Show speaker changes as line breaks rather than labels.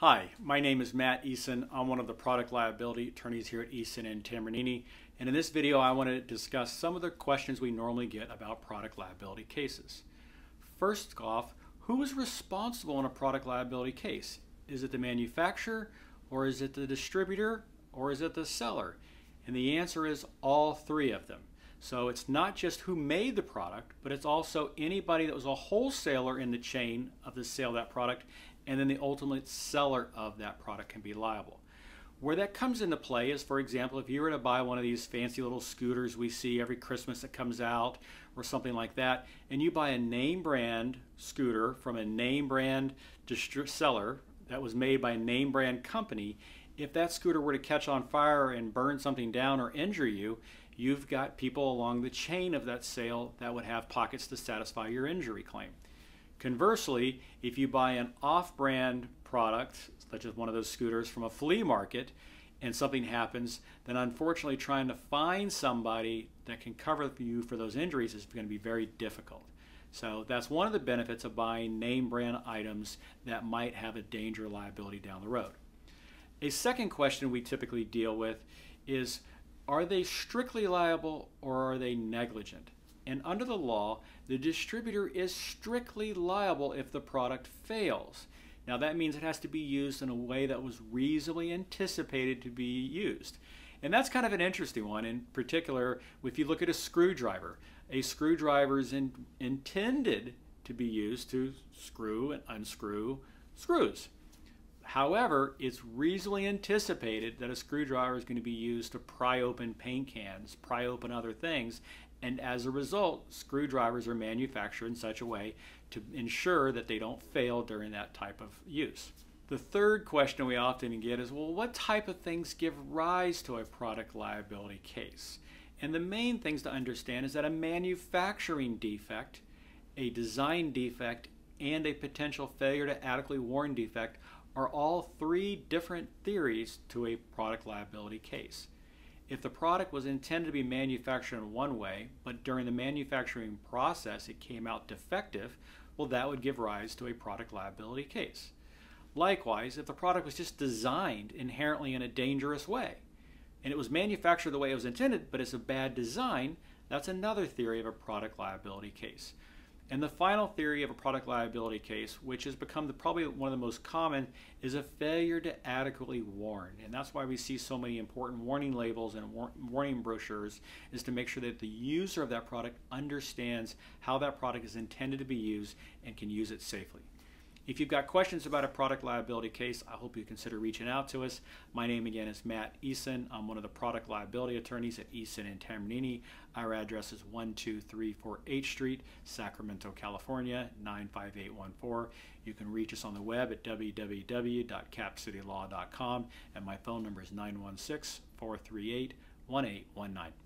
Hi, my name is Matt Eason. I'm one of the product liability attorneys here at Eason and Tambornini. And in this video, I want to discuss some of the questions we normally get about product liability cases. First off, who is responsible in a product liability case? Is it the manufacturer, or is it the distributor, or is it the seller? And the answer is all three of them. So it's not just who made the product, but it's also anybody that was a wholesaler in the chain of the sale of that product and then the ultimate seller of that product can be liable. Where that comes into play is, for example, if you were to buy one of these fancy little scooters we see every Christmas that comes out or something like that, and you buy a name brand scooter from a name brand seller that was made by a name brand company, if that scooter were to catch on fire and burn something down or injure you, you've got people along the chain of that sale that would have pockets to satisfy your injury claim. Conversely, if you buy an off brand product, such as one of those scooters from a flea market, and something happens, then unfortunately trying to find somebody that can cover you for those injuries is going to be very difficult. So that's one of the benefits of buying name brand items that might have a danger liability down the road. A second question we typically deal with is are they strictly liable or are they negligent? And under the law, the distributor is strictly liable if the product fails. Now that means it has to be used in a way that was reasonably anticipated to be used. And that's kind of an interesting one, in particular, if you look at a screwdriver. A screwdriver is in, intended to be used to screw and unscrew screws. However, it's reasonably anticipated that a screwdriver is going to be used to pry open paint cans, pry open other things, and as a result, screwdrivers are manufactured in such a way to ensure that they don't fail during that type of use. The third question we often get is, well, what type of things give rise to a product liability case? And the main things to understand is that a manufacturing defect, a design defect, and a potential failure to adequately warn defect are all three different theories to a product liability case. If the product was intended to be manufactured in one way, but during the manufacturing process it came out defective, well, that would give rise to a product liability case. Likewise, if the product was just designed inherently in a dangerous way, and it was manufactured the way it was intended, but it's a bad design, that's another theory of a product liability case. And the final theory of a product liability case, which has become the, probably one of the most common, is a failure to adequately warn. And that's why we see so many important warning labels and war warning brochures, is to make sure that the user of that product understands how that product is intended to be used and can use it safely. If you've got questions about a product liability case, I hope you consider reaching out to us. My name again is Matt Eason. I'm one of the product liability attorneys at Eason and Tambornini. Our address is 12348 H Street, Sacramento, California, 95814. You can reach us on the web at www.capcitylaw.com and my phone number is 916 438 1819.